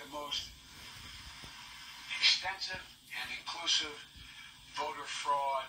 The most extensive and inclusive voter fraud